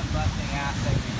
combusting assay we